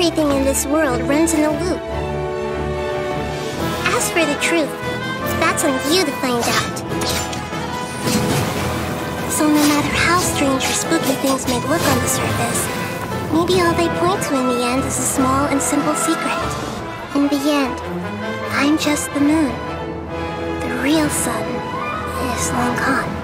Everything in this world runs in a loop. As for the truth, that's on you to find out. So no matter how strange or spooky things may look on the surface, maybe all they point to in the end is a small and simple secret. In the end, I'm just the moon. The real sun is long gone.